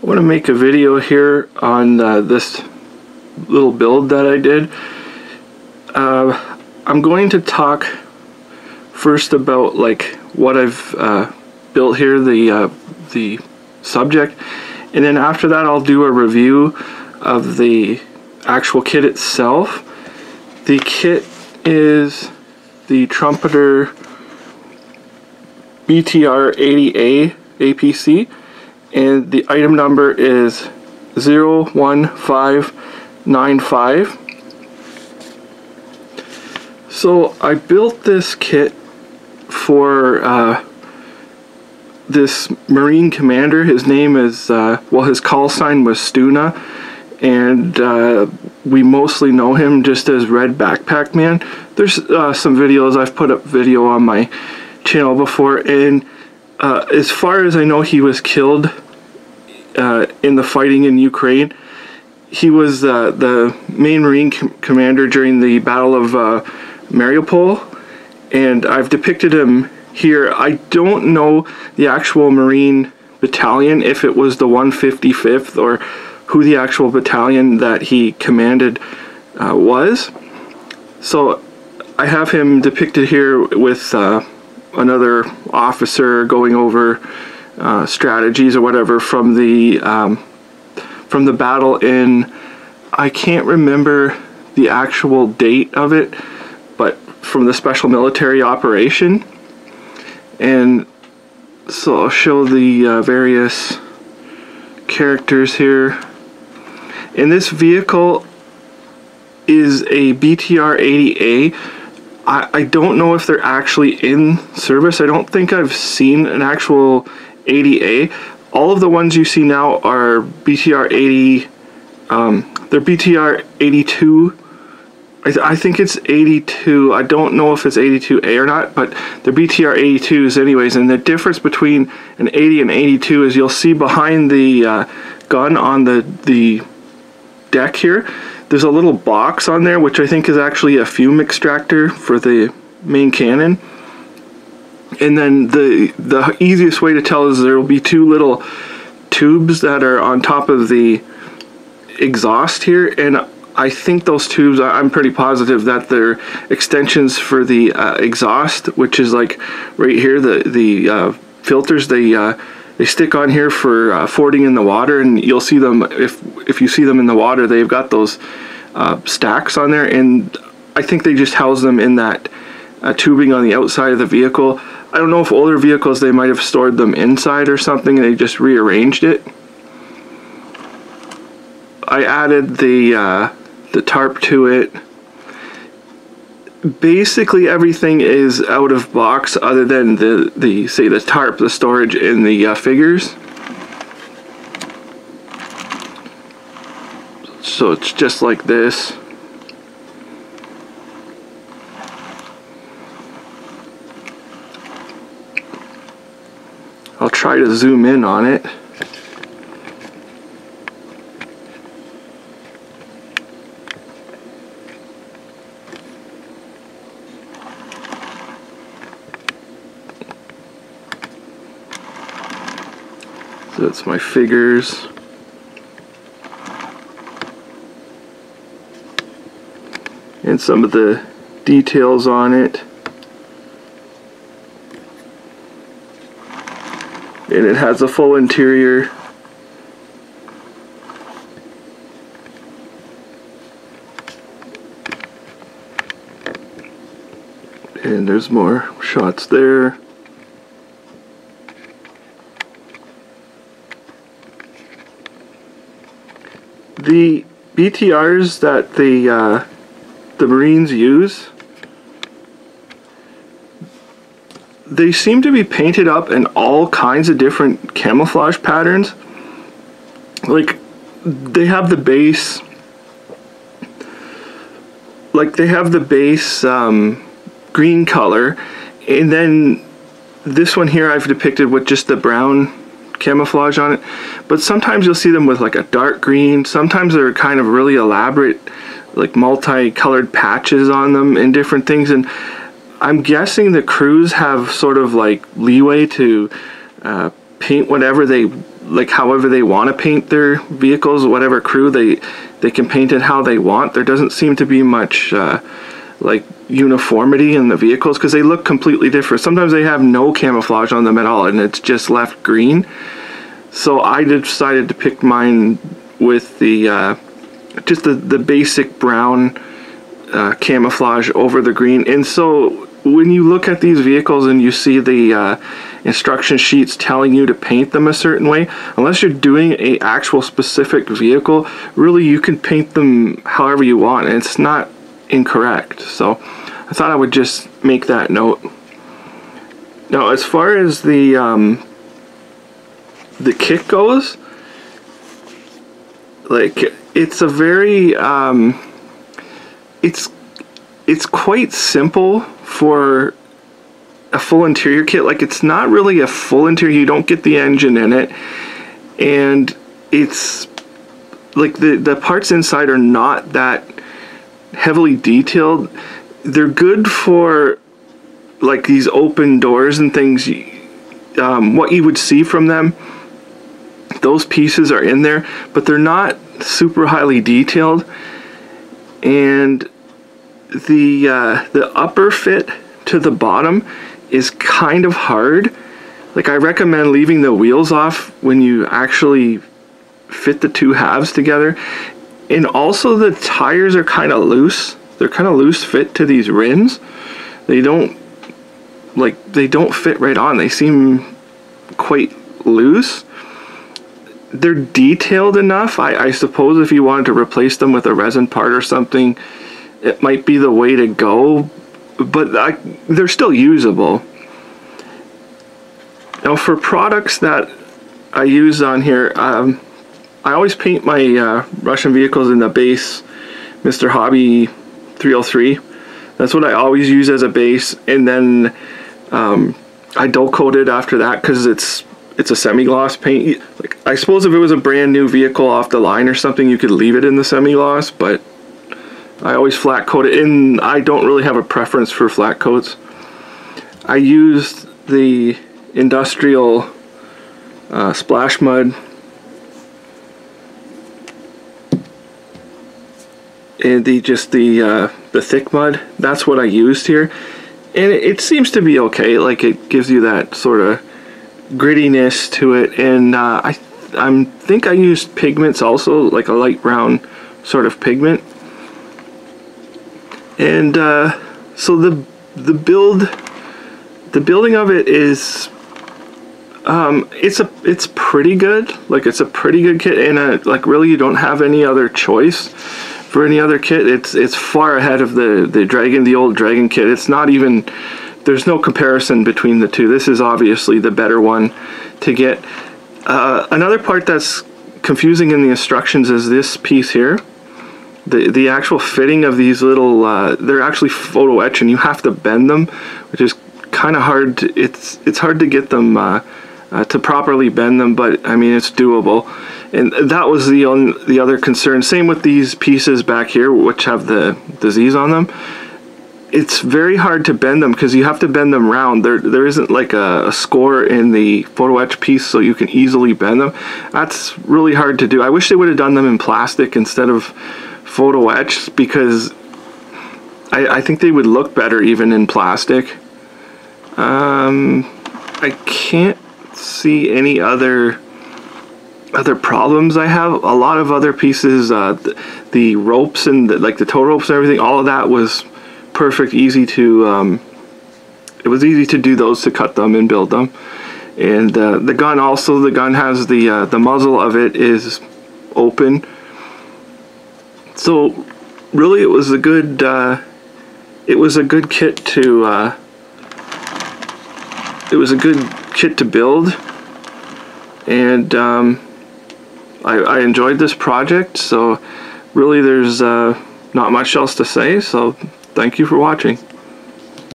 I want to make a video here on uh, this little build that I did. Uh, I'm going to talk first about like what I've uh, built here, the uh, the subject, and then after that I'll do a review of the actual kit itself. The kit is the Trumpeter BTR 80A APC and the item number is 01595. So I built this kit for uh, this Marine commander. His name is, uh, well, his call sign was Stuna, and uh, we mostly know him just as Red Backpack Man. There's uh, some videos, I've put up video on my channel before, and uh, as far as I know, he was killed uh, in the fighting in Ukraine. He was uh, the main Marine com commander during the Battle of uh, Mariupol, and I've depicted him here. I don't know the actual Marine battalion, if it was the 155th or who the actual battalion that he commanded uh, was. So I have him depicted here with another officer going over uh, strategies or whatever from the um, from the battle in I can't remember the actual date of it but from the special military operation. And so I'll show the uh, various characters here. And this vehicle is a BTR 80A I, I don't know if they're actually in service. I don't think I've seen an actual 80A. All of the ones you see now are BTR 80, um, they're BTR 82. I, th I, think it's 82. I don't know if it's 82A or not, but they're BTR 82s anyways. And the difference between an 80 and 82 is you'll see behind the uh, gun on the, the deck here, there's a little box on there, which I think is actually a fume extractor for the main cannon. And then the the easiest way to tell is there will be two little tubes that are on top of the exhaust here, and I think those tubes, I'm pretty positive that they're extensions for the uh, exhaust, which is like right here, the the uh, filters they uh, they stick on here for uh, fording in the water, and you'll see them if if you see them in the water, they've got those uh, stacks on there, and I think they just house them in that uh, tubing on the outside of the vehicle. I don't know if older vehicles they might have stored them inside or something, and they just rearranged it. I added the uh, the tarp to it basically everything is out of box other than the, the say the tarp, the storage, and the uh, figures. So it's just like this. I'll try to zoom in on it. So that's my figures. And some of the details on it. And it has a full interior. And there's more shots there. The BTRs that the uh, the Marines use, they seem to be painted up in all kinds of different camouflage patterns. Like they have the base, like they have the base um, green color, and then this one here I've depicted with just the brown camouflage on it. But sometimes you'll see them with like a dark green. Sometimes they're kind of really elaborate, like multi-colored patches on them and different things. And I'm guessing the crews have sort of like leeway to uh, paint whatever they like however they want to paint their vehicles whatever crew they they can paint it how they want there doesn't seem to be much uh, like uniformity in the vehicles because they look completely different. Sometimes they have no camouflage on them at all and it's just left green. So I decided to pick mine with the uh, just the, the basic brown uh, camouflage over the green. And so when you look at these vehicles and you see the uh, instruction sheets telling you to paint them a certain way, unless you're doing a actual specific vehicle, really you can paint them however you want. And it's not incorrect. So I thought I would just make that note. Now as far as the um, the kit goes, like it's a very um, it's it's quite simple for a full interior kit. Like it's not really a full interior. You don't get the engine in it, and it's like the the parts inside are not that heavily detailed. They're good for like these open doors and things. Um, what you would see from them, those pieces are in there, but they're not super highly detailed, and the uh, the upper fit to the bottom is kind of hard. Like I recommend leaving the wheels off when you actually fit the two halves together. And also the tires are kind of loose. They're kind of loose fit to these rims. They don't like they don't fit right on. They seem quite loose. They're detailed enough. I, I suppose if you wanted to replace them with a resin part or something, it might be the way to go, but I, they're still usable. Now for products that I use on here, um, I always paint my uh, Russian vehicles in the base Mr. Hobby 303. That's what I always use as a base, and then um, I dull coat it after that because it's it's a semi-gloss paint. Like I suppose if it was a brand new vehicle off the line or something, you could leave it in the semi-gloss, but I always flat coat it and I don't really have a preference for flat coats. I used the industrial uh, splash mud and the just the uh, the thick mud that's what I used here. And it, it, seems to be okay like it gives you that sort of grittiness to it. And uh, I I think I used pigments also like a light brown sort of pigment. And uh, so the the build the building of it is um, it's a it's pretty good. Like it's a pretty good kit and a, uh, like really you don't have any other choice for any other kit it's it's far ahead of the the dragon the old dragon kit it's not even there's no comparison between the two. This is obviously the better one to get. Uh, another part that's confusing in the instructions is this piece here. The the actual fitting of these little uh, they're actually photo etch and you have to bend them which is kind of hard to, it's it's hard to get them uh, uh, to properly bend them but I mean it's doable and that was the on, the other concern. Same with these pieces back here which have the disease on them. It's very hard to bend them because you have to bend them round. There there isn't like a, a score in the photo etch piece so you can easily bend them. That's really hard to do. I wish they would have done them in plastic instead of photo etched because I, I think they would look better even in plastic. Um, I can't see any other other problems I have. A lot of other pieces, uh, the, the, ropes and the, like the tow ropes and everything, all of that was perfect, easy to, um, it was easy to do those, to cut them and build them. And uh, the gun also, the gun has the, uh, the muzzle of it is open so really it was a good uh, it was a good kit to uh, it was a good kit to build and um, I, I, enjoyed this project so really there's uh, not much else to say so thank you for watching